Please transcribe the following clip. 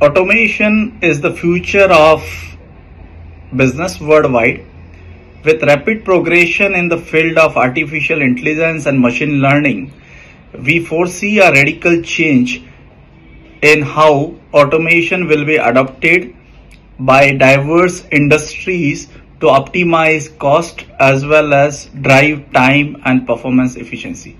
Automation is the future of business worldwide. With rapid progression in the field of artificial intelligence and machine learning, we foresee a radical change in how automation will be adopted by diverse industries to optimize cost as well as drive time and performance efficiency.